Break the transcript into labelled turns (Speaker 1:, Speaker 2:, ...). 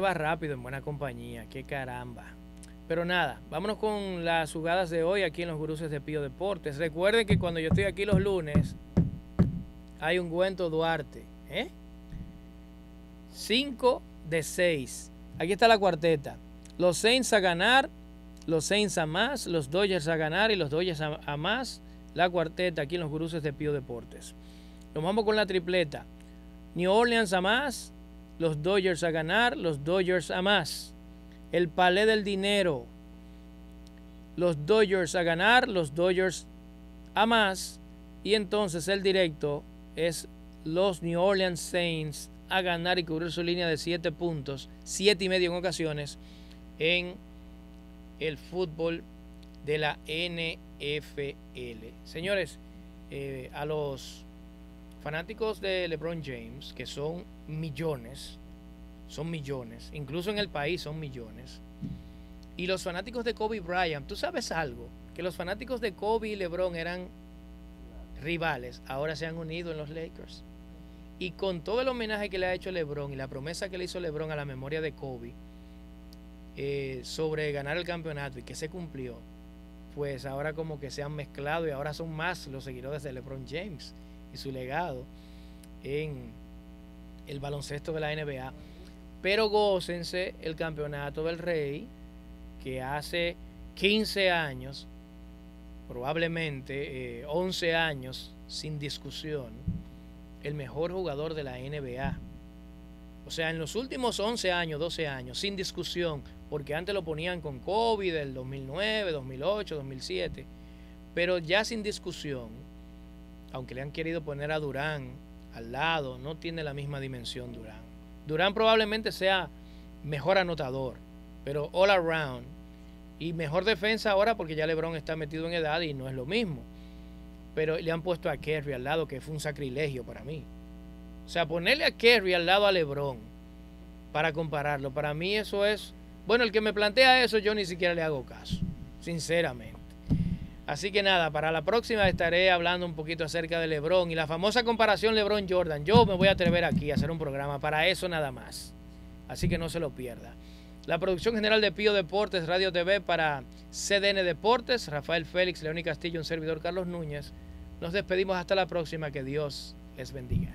Speaker 1: va rápido en buena compañía, qué caramba. Pero nada, vámonos con las jugadas de hoy aquí en los Guruses de Pío Deportes. Recuerden que cuando yo estoy aquí los lunes, hay un Güento Duarte. ¿eh? 5 de 6. Aquí está la cuarteta. Los Saints a ganar, los Saints a más, los Dodgers a ganar y los Dodgers a, más. La cuarteta aquí en los Guruses de Pío Deportes. Nos vamos con la tripleta. New Orleans a más, los Dodgers a ganar, los Dodgers a más. El palé del dinero, los Dodgers a ganar, los Dodgers a más. Y entonces el directo es los New Orleans Saints a ganar y cubrir su línea de 7 puntos, 7 y medio en ocasiones, en el fútbol de la NFL. Señores, eh, a los fanáticos de LeBron James, que son millones, son millones, incluso en el país son millones, y los fanáticos de Kobe Bryant, tú sabes algo, que los fanáticos de Kobe y LeBron eran rivales, ahora se han unido en los Lakers. Y con todo el homenaje que le ha hecho LeBron y la promesa que le hizo LeBron a la memoria de Kobe eh, sobre ganar el campeonato y que se cumplió, pues ahora como que se han mezclado y ahora son más los seguidores de LeBron James y su legado en el baloncesto de la NBA. Pero gócense el campeonato del Rey, que hace 15 años, probablemente 11 eh, años sin discusión, el mejor jugador de la NBA. O sea, en los últimos 11 años, 12 años, sin discusión, porque antes lo ponían con COVID del 2009, 2008, 2007, pero ya sin discusión, aunque le han querido poner a Durán al lado, no tiene la misma dimensión Durán. Durán probablemente sea mejor anotador, pero all around y mejor defensa ahora porque ya LeBron está metido en edad y no es lo mismo pero le han puesto a Kerry al lado, que fue un sacrilegio para mí. O sea, ponerle a Kerry al lado a LeBron para compararlo, para mí eso es, bueno, el que me plantea eso yo ni siquiera le hago caso, sinceramente. Así que nada, para la próxima estaré hablando un poquito acerca de LeBron y la famosa comparación LeBron-Jordan. Yo me voy a atrever aquí a hacer un programa para eso nada más. Así que no se lo pierda. La producción general de Pío Deportes, Radio TV para CDN Deportes, Rafael Félix, Leónid Castillo, un servidor Carlos Núñez. Nos despedimos hasta la próxima. Que Dios les bendiga.